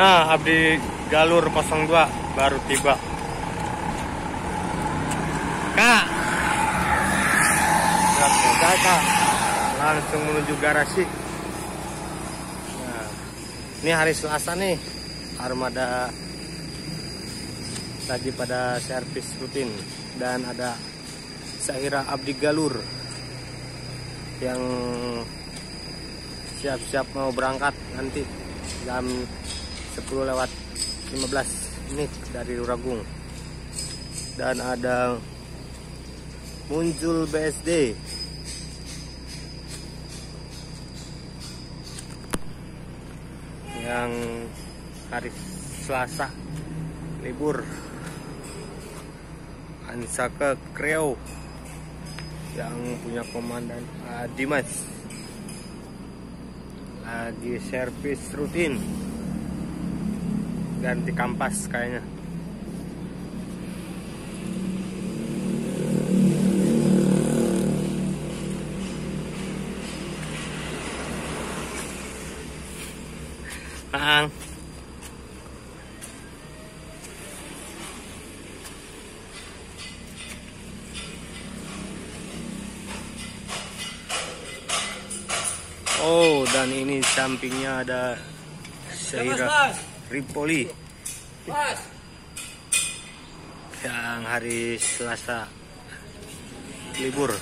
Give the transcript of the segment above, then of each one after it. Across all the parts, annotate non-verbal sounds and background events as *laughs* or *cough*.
Nah, Abdi Galur 02 baru tiba. Kak. Kak, kak. Langsung menuju garasi. Nah, ini hari Selasa nih. Armada lagi pada servis rutin dan ada Sahira Abdi Galur yang siap-siap mau berangkat nanti jam 10 lewat 15 menit dari Luragung. Dan ada muncul BSD yang hari Selasa libur. Ansaka Kreo yang punya komandan uh, Dimas. Lagi servis rutin ganti kampas kayaknya. Ang. Oh, dan ini sampingnya ada Syahira Ripoli yang hari Selasa. Libur.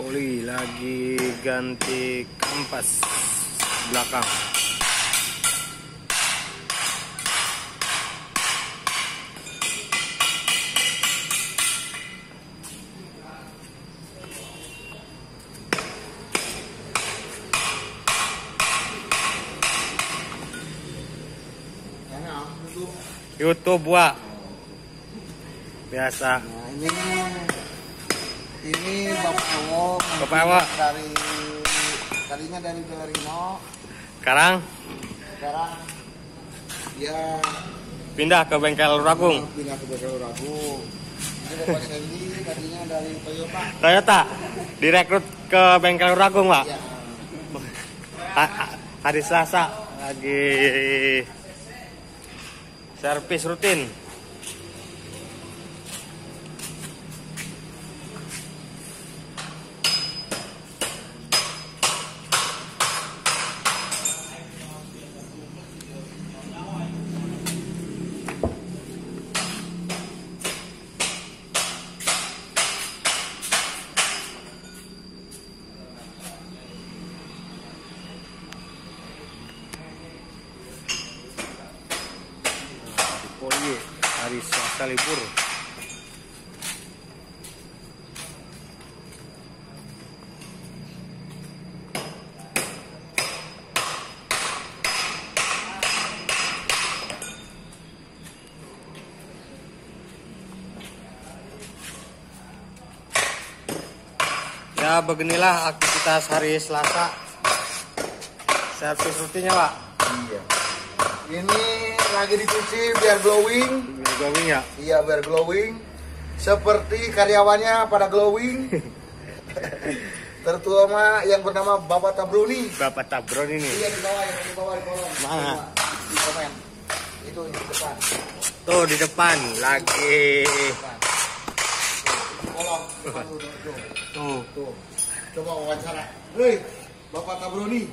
Tripoli lagi ganti kampas belakang. YouTube wa biasa. Nah ini ini Bapak Ewo Bapak Ewo. dari tadinya dari Belerino Sekarang sekarang dia pindah ke bengkel Ragung. pindah ke Bogor Ragu ini Bapak Sandy tadinya dari Toyota Toyota direkrut ke bengkel Ragung, Pak. ya Ha- ha- Hari Selasa lagi servis rutin. Poli Selasa libur. Ya beginilah aktivitas hari Selasa. Servis rutinnya pak? Iya. Ini lagi dicuci biar glowing. Glowing ya? Iya biar glowing. Seperti karyawannya pada glowing. *laughs* Tertua yang bernama Bapak Tabruni Bapak Tabron ini iya di bawah yang di bawah di kolom Mana? di komen. Itu di depan. Tuh di depan. Lagi. Kolom depan tuh, tuh, tuh. Tuh. Tuh, coba wawancara. Hei, Bapak Tabroni. *laughs*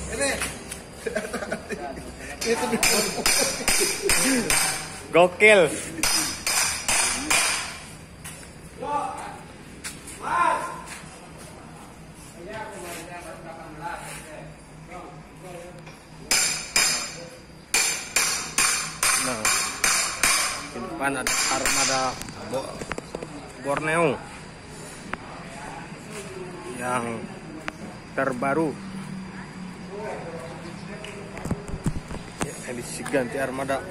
Itu. Gokil. Nah, di depan ada armada Bo- Borneo yang terbaru. Edisi ganti armada.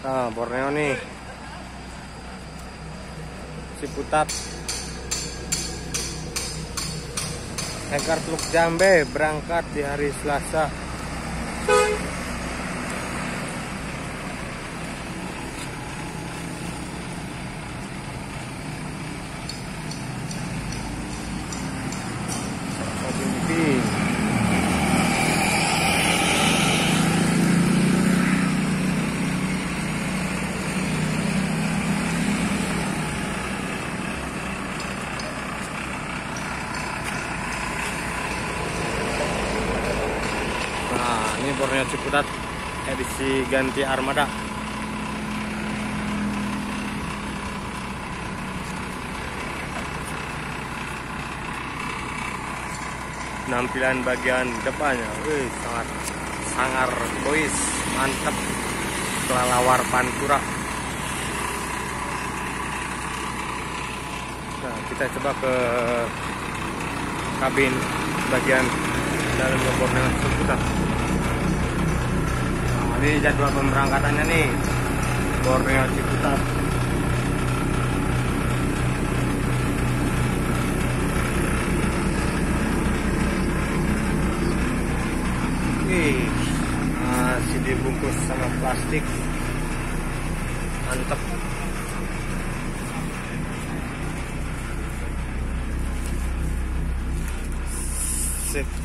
Nah, Borneo nih. Ciputat. Ekar Teluk Jambe berangkat di hari Selasa. Mimpi. Nah, Borneo Ciputat edisi ganti armada. Penampilan bagian depannya, wih, sangat sangar boys, mantep. Kelelawar Pantura. Nah, kita coba ke kabin bagian dalam Borneo Ciputat. Ini jadwal pemberangkatannya nih Borneo Ciputat.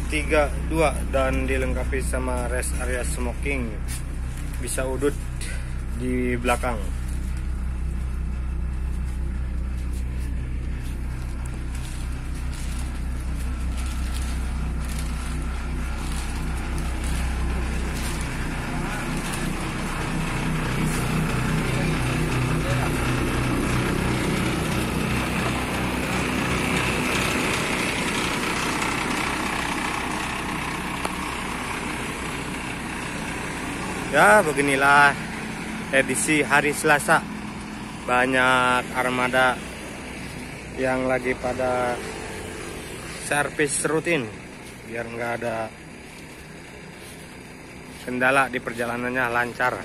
32 dan dilengkapi sama rest area smoking. Bisa udut di belakang. Ya, beginilah edisi hari Selasa. Banyak armada yang lagi pada servis rutin biar nggak ada kendala di perjalanannya lancar.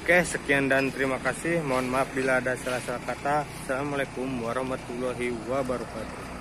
Oke, sekian dan terima kasih. Mohon maaf bila ada salah-salah kata. Assalamualaikum warahmatullahi wabarakatuh.